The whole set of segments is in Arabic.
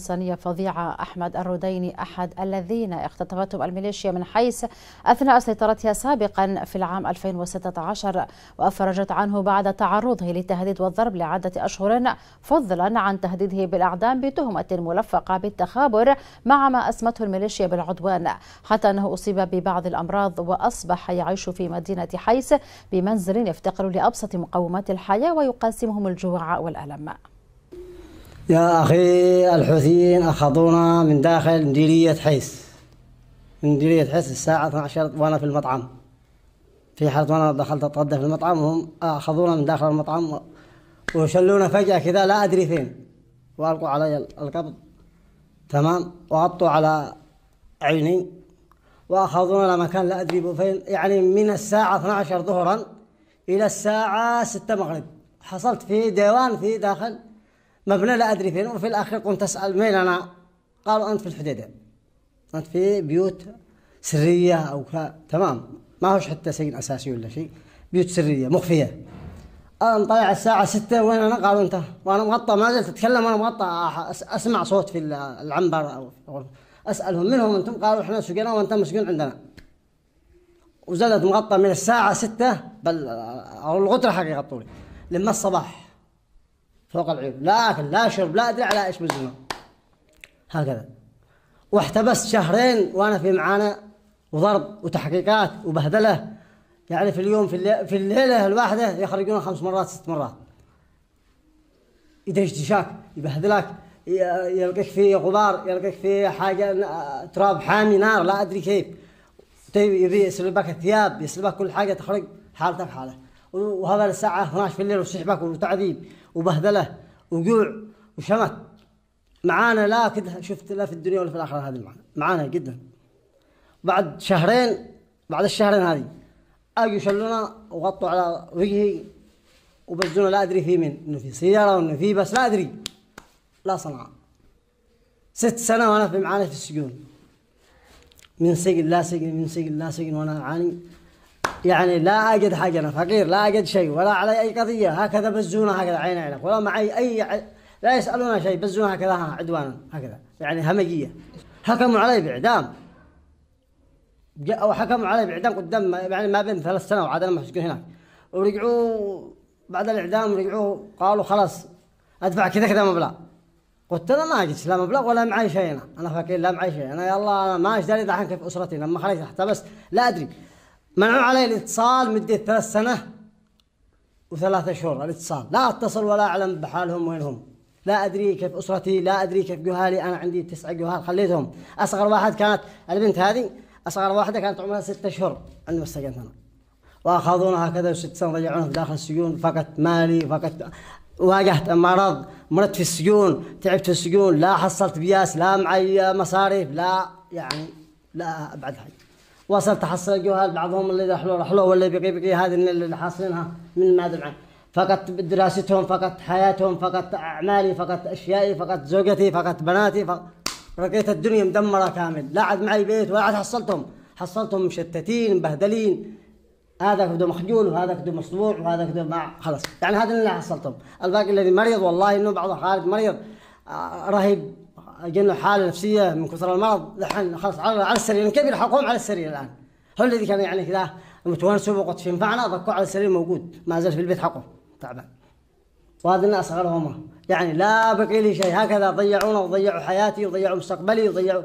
الإنسانية فظيعة أحمد الرديني أحد الذين اختطفتهم الميليشيا من حيث أثناء سيطرتها سابقا في العام 2016 وأفرجت عنه بعد تعرضه للتهديد والضرب لعدة أشهر فضلا عن تهديده بالإعدام بتهمة ملفقة بالتخابر مع ما أسمته الميليشيا بالعدوان حتى أنه أصيب ببعض الأمراض وأصبح يعيش في مدينة حيث بمنزل يفتقر لأبسط مقومات الحياة ويقاسمهم الجوع والألم. يا أخي الحوثيين أخذونا من داخل مديرية حيس من مديرية حيس الساعة 12 وأنا في المطعم. في حالة وأنا دخلت أتغدى في المطعم وهم أخذونا من داخل المطعم وشلونا فجأة كذا لا أدري فين. وألقوا علي القبض. تمام؟ وغطوا على عيني. وأخذونا لمكان لا أدري فين. يعني من الساعة 12 ظهرا إلى الساعة 6 مغرب. حصلت في ديوان في داخل مبنى لا أدري فين وفي الاخير قمت أسأل مين أنا؟ قالوا أنت في الحديدة أنت في بيوت سرية أو ك... تمام ما هوش حتى سجن أساسي ولا شيء بيوت سرية مخفية أنا طالع الساعة 6 وين أنا؟ قالوا أنت وأنا مغطى ما زلت أتكلم وأنا مغطى أسمع صوت في العنبر أو أسألهم منهم أنتم؟ قالوا إحنا سجنا وأنت مسجون عندنا وزلت مغطى من الساعة 6 بل أو الغتره حق يغطوا لما الصباح فوق العيون. لا أكل لا شرب لا أدري على إيش بالزنا هكذا. واحتبست شهرين وأنا في معانا وضرب وتحقيقات وبهدلة. يعني في اليوم في, الليلة, في الليلة الواحدة يخرجون خمس مرات ست مرات. يدشدشاك يبهدلك يلقيك في غبار يلقيك في حاجة تراب حامي نار لا أدري كيف. يبي يسلبك الثياب يسلبك كل حاجة تخرج حالتك حاله وهذا الساعة 12 في الليل وسحبك وتعذيب وبهدله وجوع وشمت. معانا لا كده شفت لا في الدنيا ولا في الآخرة هذه معانا معانا جدا. بعد شهرين بعد الشهرين هذه أجوا شلونا وغطوا على وجهي وبزونا لا أدري في مين إنه في سيارة وإنه في بس لا أدري. لا صنعاء ست سنة وأنا في معانا في السجون. من سجن لا سجن من سجن لا سجن وأنا أعاني. يعني لا أجد حاجة أنا فقير لا أجد شيء ولا علي أي قضية هكذا بزونا هكذا عين عينك ولا معي أي. لا يسألون شيء بزونا هكذا عدوانا هكذا يعني همجية. حكموا علي بإعدام. أو حكموا علي بإعدام قدام يعني ما بين ثلاث سنوات وعاد أنا مسجون هناك. ورجعوا بعد الإعدام رجعوا قالوا خلاص أدفع كذا كذا مبلغ. قلت أنا ما جيت لا مبلغ ولا معي شيء أنا. أنا فقير لا معي شيء أنا. يلا أنا ما اشتري دحين كيف أسرتي لما خليت احتبس لا أدري. منعوا علي الاتصال مدة ثلاث سنة وثلاثة شهور الاتصال. لا اتصل ولا أعلم بحالهم وين هم لا أدري كيف أسرتي لا أدري كيف جهالي أنا عندي تسعة جهال خليتهم. أصغر واحد كانت البنت هذه أصغر واحدة كانت عمرها ستة شهور. عندما استجنت أنا. وأخذونا هكذا وست ضيعونا في داخل السجون فقط مالي فقط واجهت مرض مرضت في السجون تعبت في السجون لا حصلت بياس لا معي مصاريف لا يعني لا أبعد حاجة. وصلت تحصل الجهال بعضهم اللي رحلوا رحلوا واللي بقي بقي هذه اللي حاصلينها من ما أدري فقط دراستهم فقط حياتهم فقط أعمالي فقط أشيائي فقط زوجتي فقط بناتي لقيت الدنيا مدمرة كامل. لا عاد معي بيت ولا عاد حصلتهم. حصلتهم مشتتين مبهدلين. هذا كده مخجول وهذا كده مصبوع وهذا كده مع خلاص. يعني هذا اللي حصلتهم. الباقي الذي مريض والله إنه بعضه خارج مريض. رهيب. جنه حالة نفسية من كثر المرض الحين خلاص على السرير. كبير حقوم على السرير الآن. هو الذي كان يعني كذا متونس وقت ينفعنا ضكوا على السرير موجود ما زال في البيت حقه. تعبان. وهذا الناس اغلبهم يعني لا بقي لي شيء. هكذا ضيعونا وضيعوا حياتي وضيعوا مستقبلي وضيعوا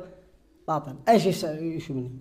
باطل. إيش يشو مني